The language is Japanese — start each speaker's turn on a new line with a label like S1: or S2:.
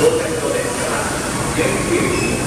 S1: ローテンドで、元気に、